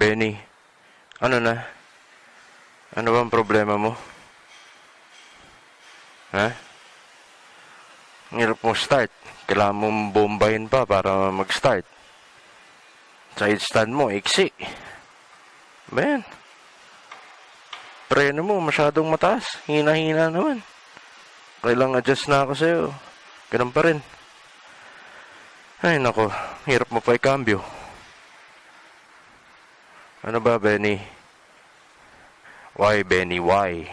Benny, ano na? Ano bang problema mo? Ha? Ang hirap mo start. Kailangan mong bombahin pa para mag-start. Side stand mo, iksi. Ben, preno mo masyadong mataas. Hina-hina naman. Kailang adjust na ako sa'yo. Ganun pa rin. Ay, nako. Hirap mo pa i-cambio. Ano ba, Benny? Why, Benny? Why?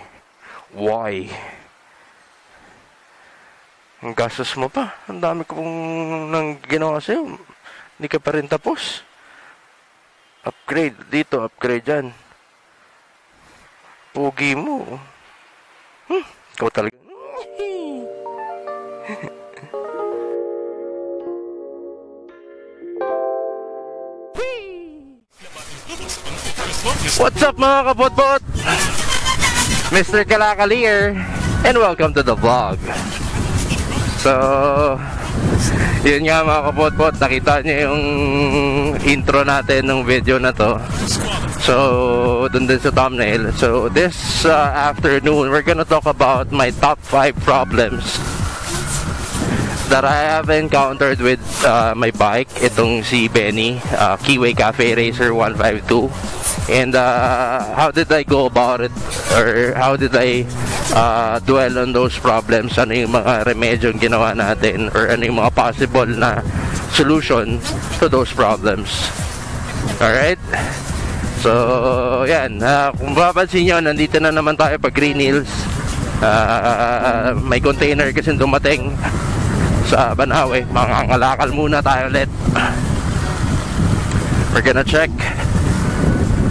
Why? Ang gastos mo pa. Ang dami kong nang ginawa sa'yo. Hindi ka pa rin tapos. Upgrade dito, upgrade dyan. Pugi mo. Hmm, ikaw talaga. What's up mga kapotpot? Mr. Kalakalier and welcome to the vlog. So, yun nga mga kapotpot, nakita niyo yung intro natin ng video na to. So, dun din sa thumbnail. So, this uh, afternoon, we're gonna talk about my top 5 problems that I have encountered with uh, my bike. Itong si Benny, uh, Keyway Cafe Racer 152. And uh, how did I go about it? Or how did I uh, dwell on those problems? Ano yung mga remedyong ginawa natin? Or ano yung mga possible na solution to those problems? Alright? So, yan. Uh, kung mapapansin nyo, nandito na naman tayo pag Green Hills. Uh, may container kasi dumating sa Banawe. Mga ngalakal muna tayo ulit. We're gonna check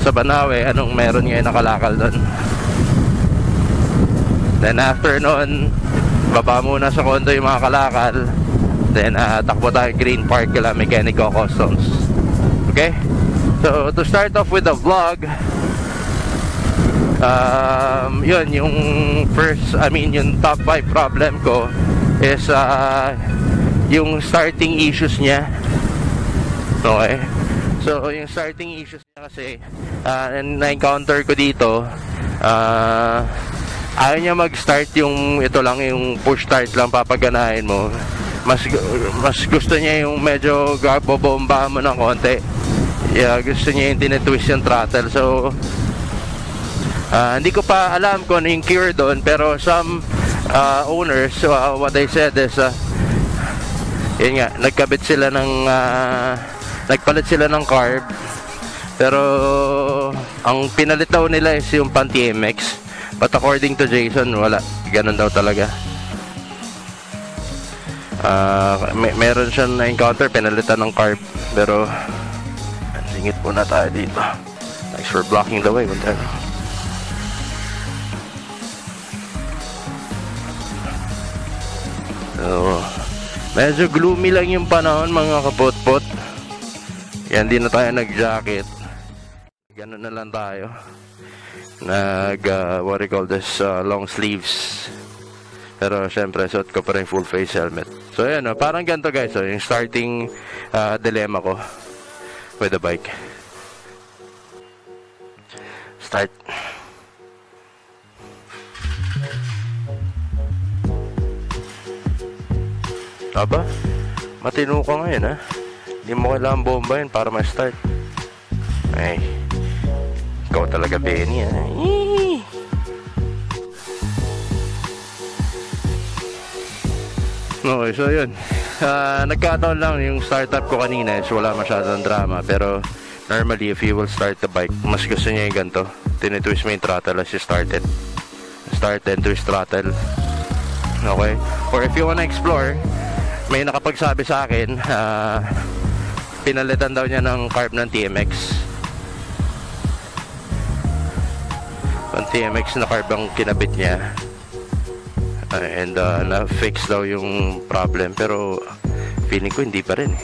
sa Banawe anong meron ngayon nakalakal doon. Then after nun, baba muna sa kondo yung mga kalakal. Then uh, takbo tayo Green Park kila Mechanico Customs. Okay? So to start off with the vlog, um, yun, yung first, I mean, yung top 5 problem ko is uh, yung starting issues niya. Okay? So, yung starting issues kasi, uh, na-encounter ko dito, uh, ayaw niya mag-start yung, ito lang, yung push start lang papaganahin mo. Mas, mas gusto niya yung medyo bobomba mo ng konti. Yeah, gusto niya yung tinitwist yung throttle. So, uh, hindi ko pa alam kung ano yung cure doon, pero some uh, owners, uh, what they said is, uh, yun nga, nagkabit sila ng, uh, nagpalit sila ng carb, pero ang pinalit daw nila is yung pan TMX. But according to Jason, wala. Ganun daw talaga. Uh, may, meron siyang na-encounter, pinalitan ng carb. Pero, singit muna tayo dito. Thanks for blocking the way. Time. So, medyo gloomy lang yung panahon mga kapotpot. Yan, di na tayo nag-jacket. Ganun na lang tayo. Nag, uh, what do you call this, uh, long sleeves. Pero syempre, suot ko pa rin full face helmet. So ayan, oh, parang ganito guys, oh, yung starting uh, dilemma ko with the bike. Start. Aba, matino ka ngayon ha. Hindi mo kailangan bombahin para ma-start. Ay, ikaw talaga Benny ha. Eee! Okay, so yun. Uh, nagkataon lang yung startup ko kanina is wala masyadong drama. Pero normally, if you will start the bike, mas gusto niya yung ganito. Tinitwist mo yung throttle as you started. Start then twist throttle. Okay? Or if you wanna explore, may nakapagsabi sa akin, uh, pinalitan daw niya ng carb ng TMX. Ang TMX na carb ang kinabit niya. Uh, and uh, na-fix daw yung problem. Pero feeling ko hindi pa rin.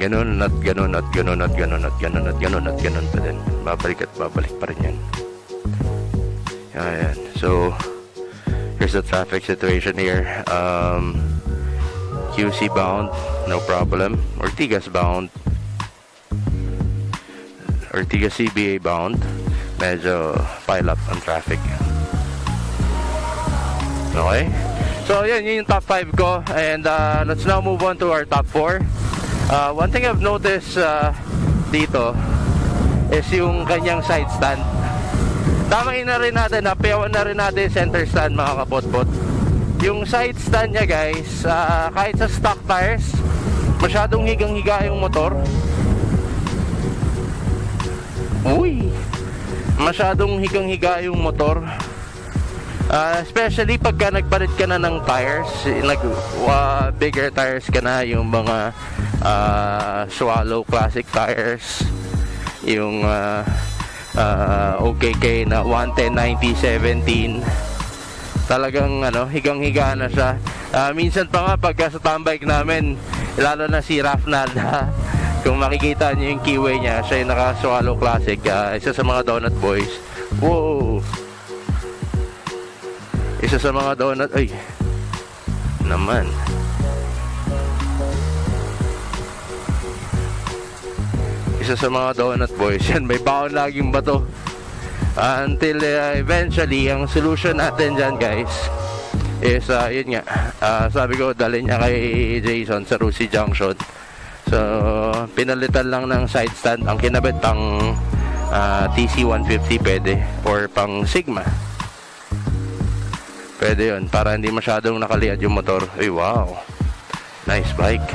Ganun at ganun at ganun at ganun at ganun at ganun at ganun pa din. Babalik at babalik pa rin yan. Ayan. So, here's the traffic situation here. Um, QC bound, no problem. Ortigas bound. Ortigas CBA bound. Medyo pile up ang traffic. Okay? So, yun, yun yung top 5 ko. And uh, let's now move on to our top 4. Uh, one thing I've noticed uh, dito is yung kanyang side stand. Tamain na rin natin, napiyawan na rin natin center stand mga kapot-pot. Yung side stand niya guys, uh, kahit sa stock tires, masyadong higang-higa yung motor. Masyadong higang-higa yung motor. Uh, especially pagka nagpalit ka na ng tires, nag uh, bigger tires ka na, yung mga uh, Swallow Classic tires, yung uh, uh, OKK na 110 90 17 talagang ano higang-higa na siya uh, minsan pa nga pagka sa tambike namin lalo na si Rafnal kung makikita niyo yung keyway niya siya yung naka Swallow Classic uh, isa sa mga donut boys. Wow! Isa sa mga donut ay naman. Isa sa mga donut boys. Yan may baon laging bato. Uh, until uh, eventually ang solution natin dyan guys is uh, yun nga. Uh, sabi ko dali niya kay Jason sa Rusi Junction. So pinalitan lang ng side stand. Ang kinabit pang uh, TC150 pwede. Or pang Sigma. Pwede yun. Para hindi masyadong nakaliad yung motor. Ay wow. Nice bike.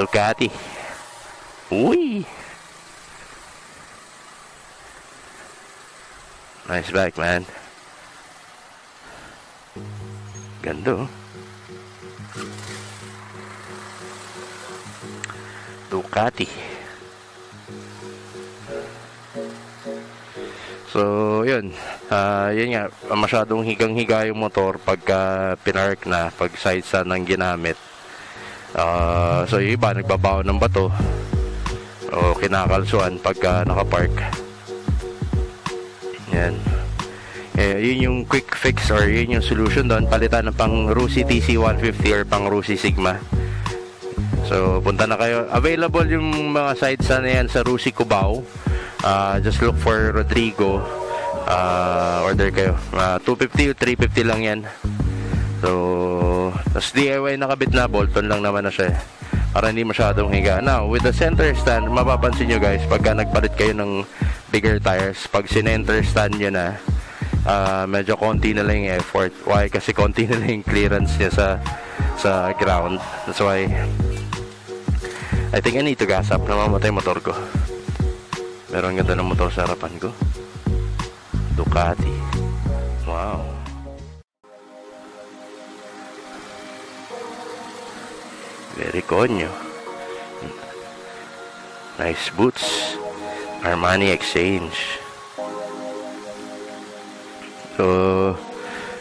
Ducati. Uy! Nice bike, man. Ganda, oh. Ducati. So, yun. Uh, yun nga, masyadong higang-higa yung motor pagka pinark na, pag side stand ang ginamit. Uh, so, yung iba, nagbabaw ng bato o kinakalsuan pagka nakapark yan eh, yun yung quick fix or yun yung solution doon palitan ng pang Rusi TC 150 or pang Rusi Sigma so punta na kayo available yung mga sites na yan sa Rusi Cubao uh, just look for Rodrigo uh, order kayo uh, 250 o 350 lang yan so tas DIY nakabit na Bolton lang naman na siya eh para hindi masyadong higa. Now, with the center stand, mapapansin nyo guys, pagka nagpalit kayo ng bigger tires, pag sinenter stand nyo na, uh, medyo konti na lang yung effort. Why? Kasi konti na lang yung clearance niya sa sa ground. That's why I think I need to gas up. Namamatay motor ko. Meron ganda ng motor sa harapan ko. Ducati. Wow. Very conyo. Nice boots. Armani Exchange. So,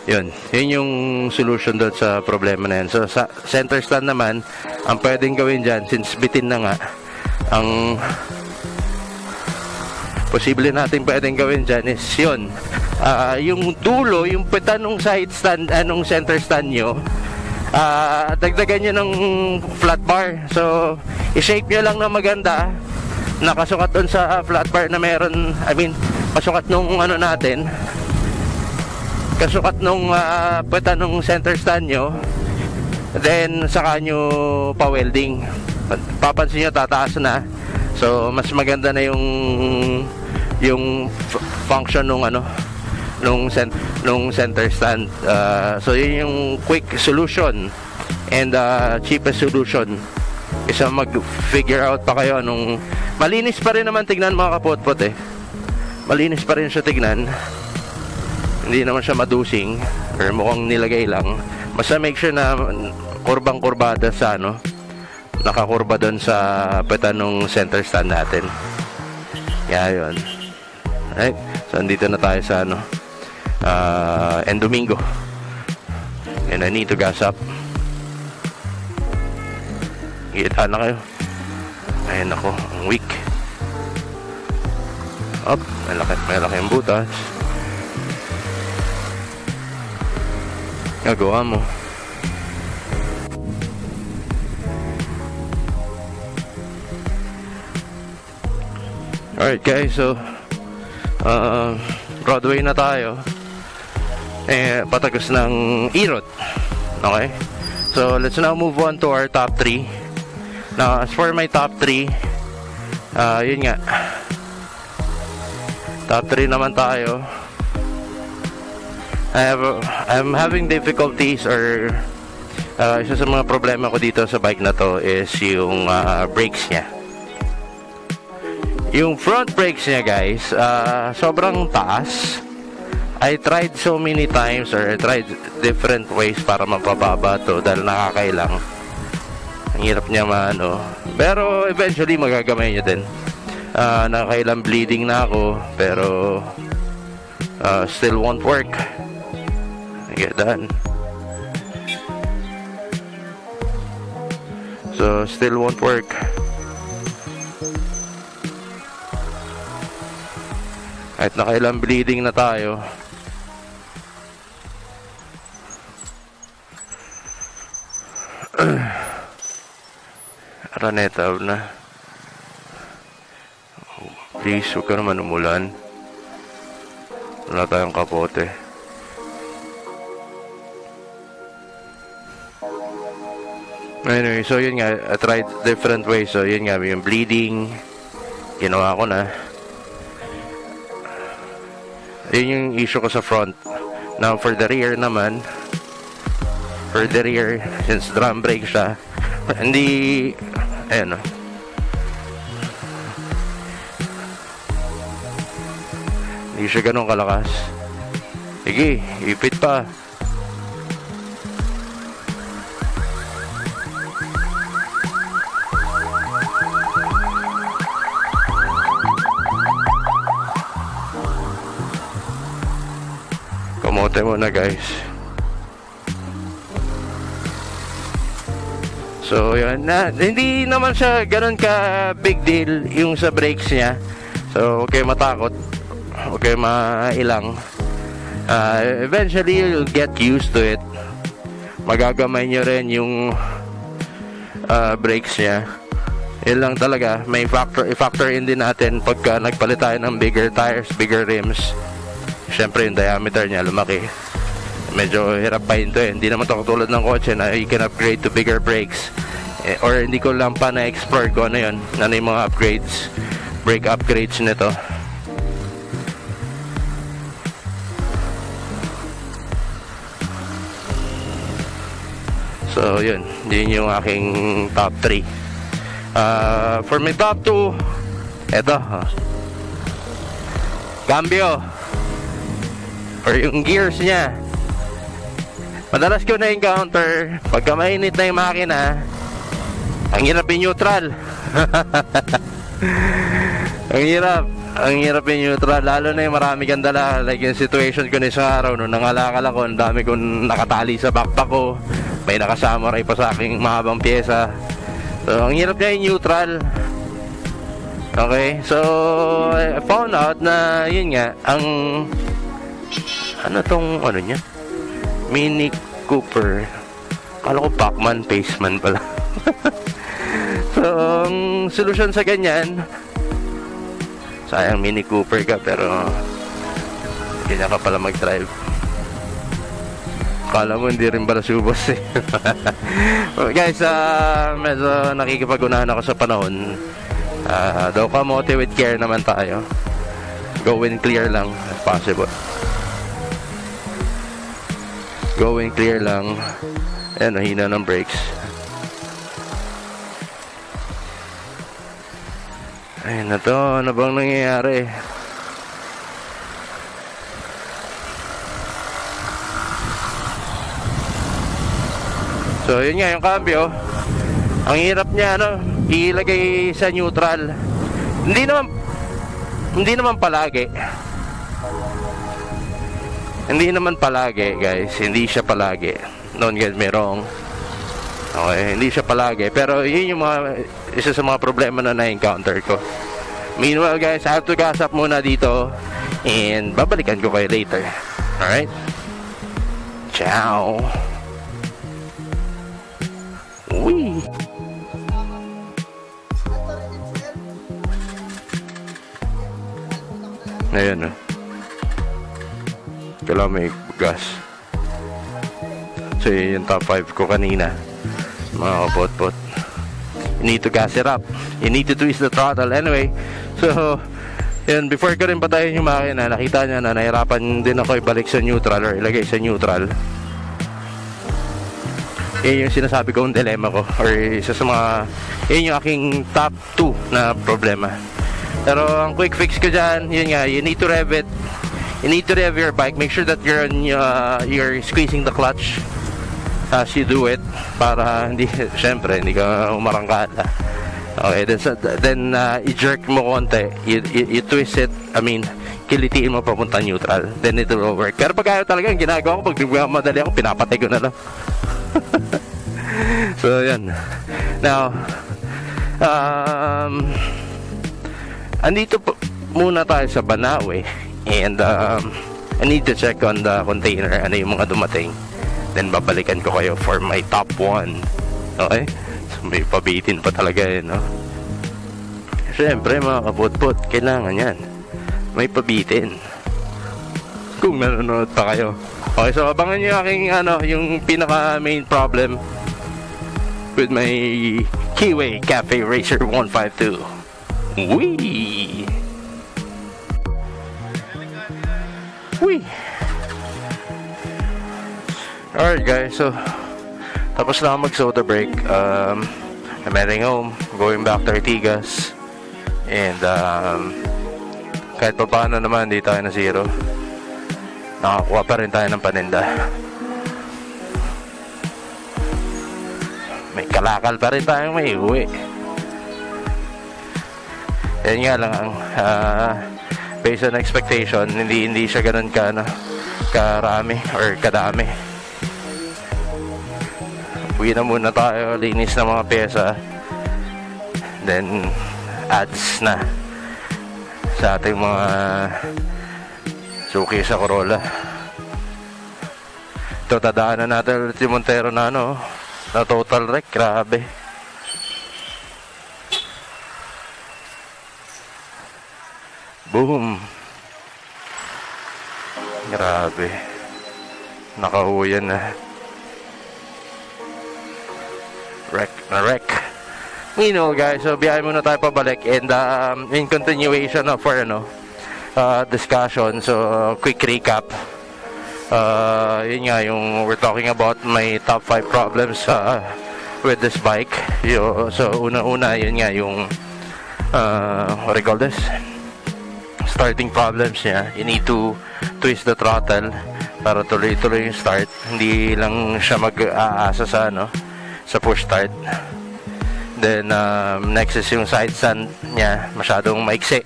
yun. Yun yung solution doon sa problema na yan. So, sa center stand naman, ang pwedeng gawin dyan, since bitin na nga, ang posible natin pwedeng gawin dyan is yun. Uh, yung dulo, yung pitan ng side stand, anong center stand nyo, uh, dagdagan nyo ng flat bar so i-shape nyo lang na maganda nakasukat doon sa flat bar na meron I mean kasukat nung ano natin kasukat nung uh, pweta nung center stand nyo then saka nyo pa welding. Papansin nyo tataas na. So mas maganda na yung yung function nung ano nung cent nung center stand. Uh, so yun yung quick solution and uh, cheapest solution. Isa mag figure out pa kayo nung malinis pa rin naman tignan mga kapotpot eh. Malinis pa rin siya tignan hindi naman siya madusing or mukhang nilagay lang basta make sure na kurbang kurbada sa ano nakakurba doon sa peta nung center stand natin kaya yun right so andito na tayo sa ano uh, and Domingo. And I need to gas up. Kita na kayo. Ayan ako, ang weak. Up, malaki, malaki ang butas. Gagawa mo. Alright guys, so uh, Broadway na tayo. Eh, patagos ng Irot. Okay? So, let's now move on to our top 3. Now, as for my top 3, uh, yun nga. Top 3 naman tayo. I have, I'm having difficulties or uh, isa sa mga problema ko dito sa bike na to is yung uh, brakes niya. Yung front brakes niya guys, uh, sobrang taas. I tried so many times or I tried different ways para mapababa to dahil nakakailang. Ang hirap niya maano. Pero eventually magagamay niya din. Uh, nakakailang bleeding na ako pero uh, still won't work. Get done. So still won't work. Kahit nakailang bleeding na tayo, Araneta na. Please, huwag ka naman umulan. Wala tayong kapote. Anyway, so yun nga, I tried different ways. So yun nga, yung bleeding, ginawa ko na. Yun yung issue ko sa front. Now, for the rear naman, for the rear, since drum brake siya, hindi, ayan o. Hindi siya ganun kalakas. Sige, ipit pa. Na guys. So, yun. Na, hindi naman siya ganun ka big deal yung sa brakes niya. So, kayo matakot. Kayo mailang. Uh, eventually, you'll get used to it. Magagamay nyo rin yung uh, brakes niya. Yun lang talaga. May factor, i-factor in din natin pagka nagpalit tayo ng bigger tires, bigger rims. Siyempre, yung diameter niya lumaki medyo hirap pa yun to eh. Hindi naman to katulad ng kotse na you can upgrade to bigger brakes. Eh, or hindi ko lang pa na-explore ko ano yun. Ano yung mga upgrades, brake upgrades nito. So, yun. Yun yung aking top 3. Uh, for my top 2, eto. Cambio. Or yung gears niya Madalas ko na-encounter, pagka mainit na yung makina, ang hirap yung neutral. ang hirap. Ang hirap yung neutral. Lalo na yung marami kang dala. Like yung situation ko na isang araw, nung nangalakal ako, ang dami kong nakatali sa backpack ko. May nakasama rin pa sa aking mahabang pyesa. So, ang hirap niya yung neutral. Okay, so I found out na yun nga, ang ano tong ano niya? Mini Cooper. Kala ko Pacman, Paceman pala. so, ang solusyon sa ganyan, sayang Mini Cooper ka pero ganyan ka pala mag-drive. Kala mo hindi rin pala subos eh. guys, uh, medyo nakikipag-unahan ako sa panahon. Uh, daw kamote with care naman tayo. Go in clear lang if possible going clear lang. Ayan nahina ng brakes. Ayun na to ano bang nangyayari? So yun nga yung cambio ang hirap niya ano ilagay sa neutral. Hindi naman hindi naman palagi hindi naman palagi, guys. Hindi siya palagi. Don't get me wrong. Okay, hindi siya palagi. Pero yun yung mga, isa sa mga problema na na-encounter ko. Meanwhile, guys, I have to gas up muna dito. And babalikan ko kayo later. Alright? Ciao! Wee! Ayan, oh. Kailangan may gas. So, yun yung top 5 ko kanina. Mga kapot-pot. You need to gas it up. You need to twist the throttle. Anyway, so, yun, before ko rin patayin yung makina, nakita niya na nahirapan din ako ibalik sa neutral or ilagay sa neutral. Yun yung sinasabi kong dilemma ko or isa sa mga, yun yung aking top 2 na problema. Pero ang quick fix ko dyan, yun nga, you need to rev it. You need to rev your bike. Make sure that you're, uh, you're squeezing the clutch as you do it para hindi, syempre, hindi ka umarangkada. Okay, then, so, then uh, i-jerk mo konti. You, you, you twist it, I mean, kilitiin mo papunta neutral. Then it will work. Pero pag ayaw talaga, ang ginagawa ko, pag madali ako, pinapatay ko na lang. so, yan. Now, um, andito po muna tayo sa Banawe and um, I need to check on the container ano yung mga dumating. Then babalikan ko kayo for my top 1 okay? So may pabitin pa talaga yun no? Syempre mga kaputput kailangan yan. May pabitin. Kung nanonood pa kayo. Okay so abangan nyo aking ano yung pinaka main problem with my Keyway Cafe Racer 152 Wee! Wee! Alright guys, so tapos na mag soda break. Um, I'm heading home, going back to Artigas. And um, kahit pa paano naman, hindi tayo na zero. Nakakuha pa rin tayo ng paninda. May kalakal pa rin tayong may uwi. Yan nga lang ang uh, based on expectation, hindi hindi siya ganoon ka ano, karami or kadami. Uwi na muna tayo, linis ng mga pyesa. Then ads na sa ating mga suki sa Corolla. Ito, tadaanan natin ulit yung Montero na ano, na total wreck, grabe. Boom. Grabe. Nakahuyan na. Wreck na wreck. Meanwhile guys, so biyahe muna tayo pabalik and um, in continuation of our ano, uh, discussion, so quick recap. Uh, yun nga, yung we're talking about my top 5 problems uh, with this bike. Yo, so una-una, yun nga, yung uh, what do you call this? Starting problems niya, you need to twist the throttle para tuloy-tuloy yung start. Hindi lang siya mag-aasa sa, ano, sa push start. Then, um, next is yung side stand niya, masyadong maiksi.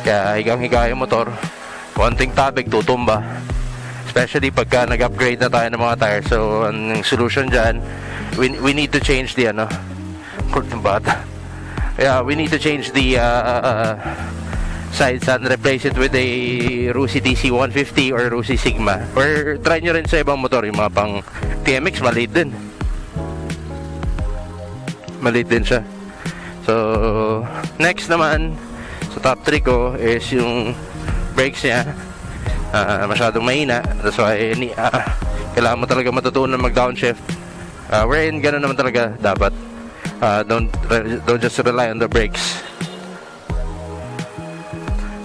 Kaya higang-higa yung motor, konting tabig, tutumba. Especially pagka nag-upgrade na tayo ng mga tires. So, ang solution dyan, we, we need to change the, ano, ng bata. Yeah, we need to change the, uh, uh, sides and replace it with a Rusi TC 150 or Rusi Sigma. Or try nyo rin sa ibang motor, yung mga pang TMX, maliit din. Maliit din siya. So, next naman, sa top 3 ko is yung brakes niya. Uh, masyadong mahina. That's why, uh, kailangan mo talaga matutunan mag-downshift. Uh, wherein, gano'n naman talaga dapat. Uh, don't, don't just rely on the brakes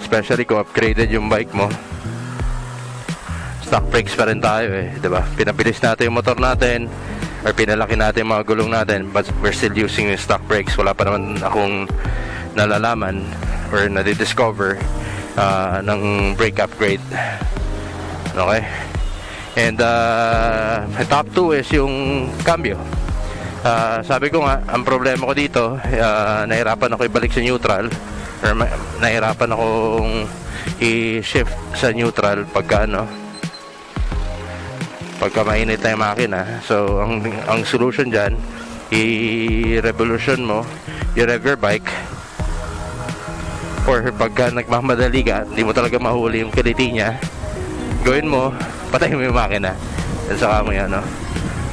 especially kung upgraded yung bike mo. Stock brakes pa rin tayo eh ba? Diba? pinabilis natin yung motor natin or pinalaki natin yung mga gulong natin but we're still using yung stock brakes. Wala pa naman akong nalalaman or nadidiscover uh, ng brake upgrade. Okay? And uh, top 2 is yung cambio. Uh, sabi ko nga ang problema ko dito uh, nahirapan ako ibalik sa neutral or nahirapan akong i-shift sa neutral pagka ano pagka mainit na yung makina. So ang, ang solution dyan i-revolution mo i-rev your bike. Or pagka nagmamadali ka hindi mo talaga mahuli yung kiliti niya gawin mo patay mo yung makina. At saka mo yan no?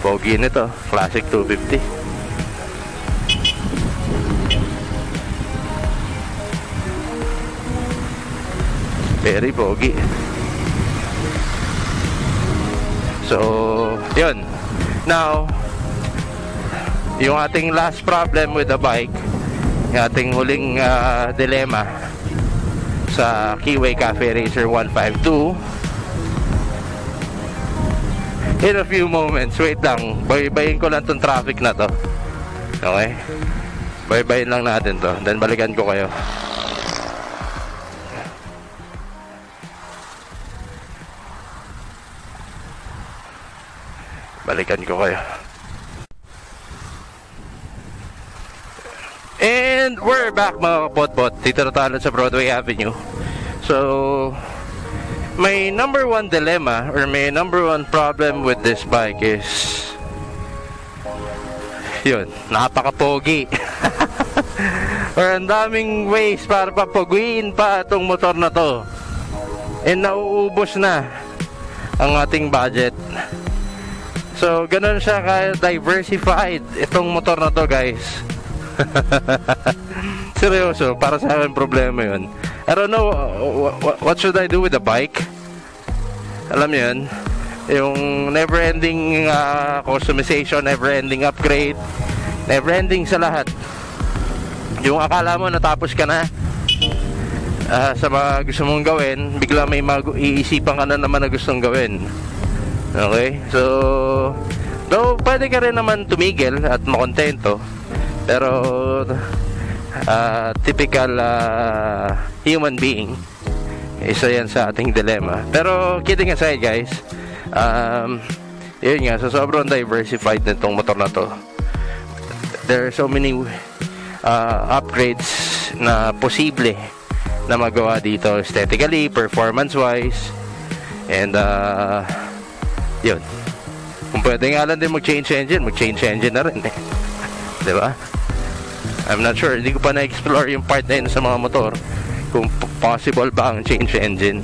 pogi nito classic 250 Very pogi. So, yun. Now, yung ating last problem with the bike, yung ating huling uh, dilemma sa Keyway Cafe Racer 152 in a few moments wait lang. Baybayin ko lang tong traffic na to. Okay? Baybayin lang natin to. Then balikan ko kayo balikan ko kayo. And we're back mga kapot-pot. Dito na tayo sa Broadway Avenue. So My number one dilemma Or my number one problem with this bike is Yun, napaka-pogi. Or ang daming ways para papuguin pa itong motor na to. And nauubos na Ang ating budget So, ganun siya ka-diversified itong motor na to guys Seryoso, para sa akin problema yun. I don't know, what, should I do with the bike? Alam mo yun? Yung never-ending uh, customization, never-ending upgrade, never-ending sa lahat. Yung akala mo natapos ka na uh, sa mga gusto mong gawin, bigla may mag- iisipan ka na naman na gustong gawin. Okay? So, though pwede ka rin naman tumigil at makontento, pero uh, typical uh, human being isa yan sa ating dilemma pero kidding aside guys um, yun nga so sobrang diversified nitong motor na to there are so many uh, upgrades na posible na magawa dito aesthetically performance wise and uh, yun kung pwede nga lang din mag change engine mag change engine na rin eh ba I'm not sure. Hindi ko pa na-explore yung part na yun sa mga motor. Kung possible ba ang change engine.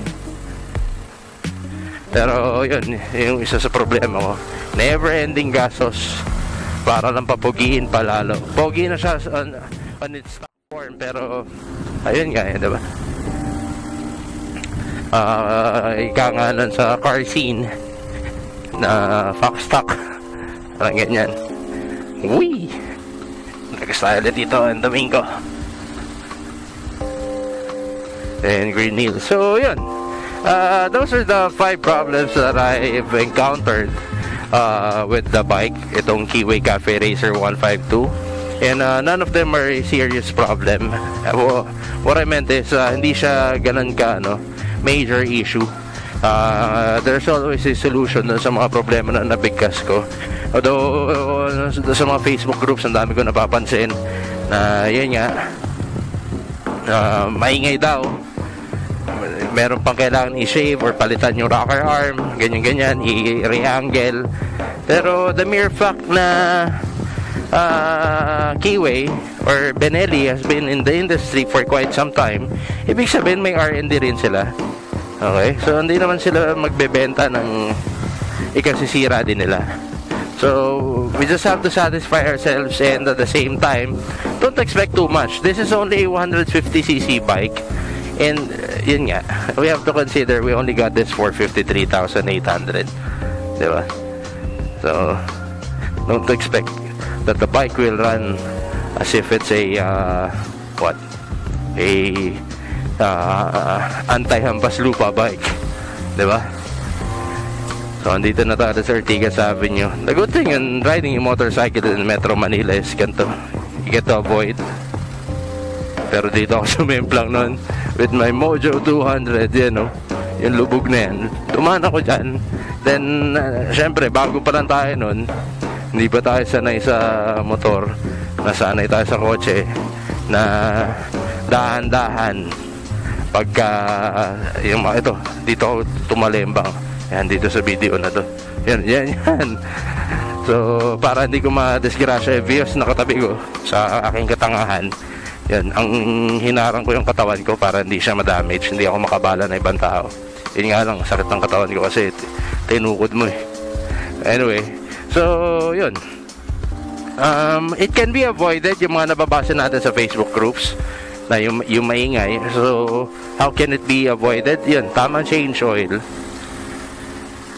Pero yun, yung isa sa problema ko. Never ending gastos para lang papugiin pa lalo. Pogi na siya on, on its form pero ayun nga, eh, di ba? Uh, ika sa car scene na fox stock. Parang ganyan. Wee! Nag-style dito in Domingo. And Green Hill. So, yun. Uh, those are the five problems that I've encountered uh, with the bike. Itong Keyway Cafe Racer 152. And uh, none of them are a serious problem. Uh, what I meant is, uh, hindi siya ganun ka, ano, major issue. Uh, there's always a solution sa mga problema na nabigkas ko. Although, uh, sa mga Facebook groups, ang dami ko napapansin na yun nga, uh, maingay daw. Meron pang kailangan i-shave or palitan yung rocker arm, ganyan-ganyan, i-reangle. Pero the mere fact na uh, Keyway or Benelli has been in the industry for quite some time, ibig sabihin may R&D rin sila. Okay? So, hindi naman sila magbebenta ng ikasisira din nila. So, we just have to satisfy ourselves and at the same time, don't expect too much. This is only a 150cc bike. And, uh, yun nga, we have to consider we only got this for 53,800. Diba? So, don't expect that the bike will run as if it's a, uh, what? A uh, anti-hampas lupa bike. Diba? So, andito na tayo sa Ortigas Avenue. The good thing in riding a motorcycle in Metro Manila is ganito. You get to avoid. Pero dito ako sumemplang nun with my Mojo 200, yan know, yung lubog na yan. Tumaan ako dyan. Then, uh, syempre, bago pa lang tayo nun, hindi pa tayo sanay sa motor. Nasanay tayo sa kotse na dahan-dahan pagka uh, yung mga ito dito ako tumalembang yan, dito sa video na to. Yan, yan, yan. So, para hindi ko ma-disgrasya yung views na katabi ko sa aking katangahan, yan, ang hinarang ko yung katawan ko para hindi siya ma-damage, hindi ako makabala na ibang tao. Yun nga lang, sakit ng katawan ko kasi tinukod mo eh. Anyway, so, yun. Um, it can be avoided yung mga nababasa natin sa Facebook groups na yung, yung maingay. So, how can it be avoided? Yun, tama change oil.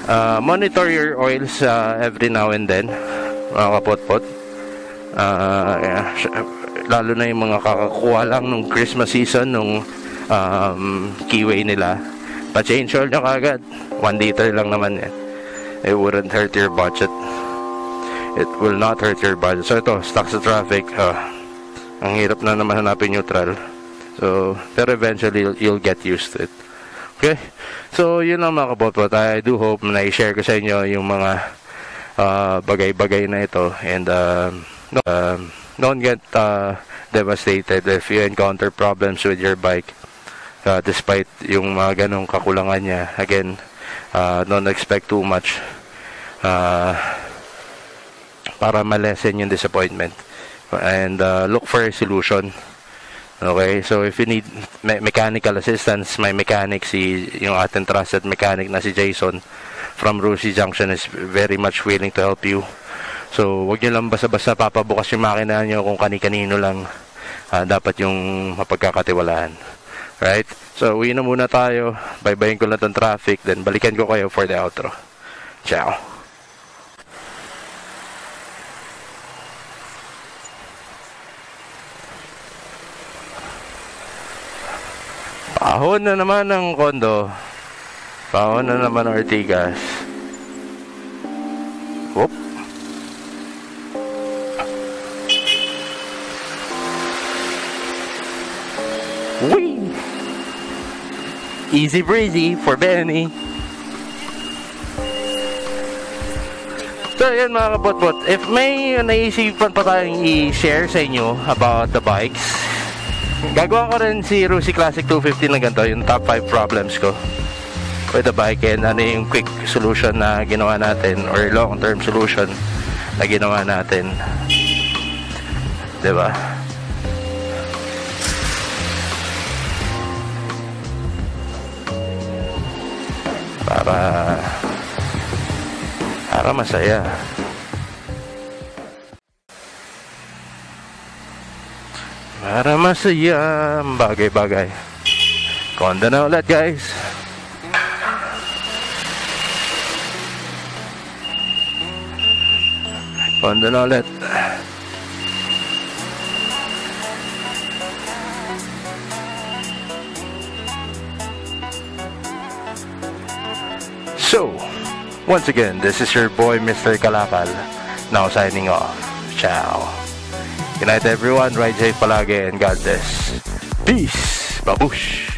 Uh, monitor your oils uh, every now and then, mga kapot-pot. Uh, yeah, lalo na yung mga kakakuha lang nung Christmas season, nung um, keyway nila. Pa-change oil nyo kagad. 1 liter lang naman yan. It wouldn't hurt your budget. It will not hurt your budget. So ito, stuck sa traffic. Uh, ang hirap na naman hanapin neutral. So, pero eventually, you'll, you'll get used to it. Okay? So, yun lang mga kabotbot. I do hope na i-share ko sa inyo yung mga uh, bagay-bagay na ito. And, uh, no, uh, don't get uh, devastated if you encounter problems with your bike. Uh, despite yung mga ganong kakulangan niya. Again, uh, don't expect too much uh, para malesen yung disappointment. And uh, look for a solution. Okay, so if you need me- mechanical assistance, my mechanic si yung ating trusted mechanic na si Jason from Rusi Junction is very much willing to help you. So, wag niyo lang basta-basta papabukas yung makina niyo kung kani-kanino lang uh, dapat yung mapagkakatiwalaan. Right? So, uwi na muna tayo. Bye-bye ko lang tong traffic. Then, balikan ko kayo for the outro. Ciao. Pahon na naman ng kondo. Pahon na naman ng Ortigas. Whoop. Whee! Easy breezy for Benny. So yun mga kabot-bot, if may naisipan pa tayong i-share sa inyo about the bikes, gagawa ko rin si Rusi Classic 250 na ganito, yung top 5 problems ko with the bike and ano yung quick solution na ginawa natin or long term solution na ginawa natin. 'Di ba? para para masaya para masaya bagay-bagay konda na ulit guys konda na ulit So, once again, this is your boy, Mr. Kalakal, now signing off. Ciao. Good night, everyone. Ride safe palagi and God bless. Peace. Babush.